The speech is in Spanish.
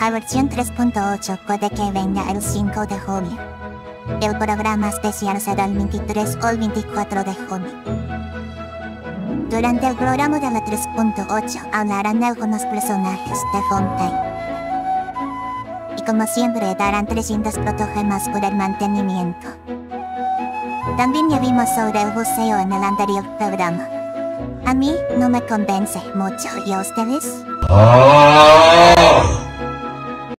La versión 3.8 puede que venga el 5 de junio. El programa especial será el 23 o el 24 de junio. Durante el programa de la 3.8 hablarán algunos personajes de Fontaine. Y como siempre darán 300 protogemas por el mantenimiento. También ya vimos sobre el buceo en el anterior programa. A mí no me convence mucho, ¿y a ustedes? 아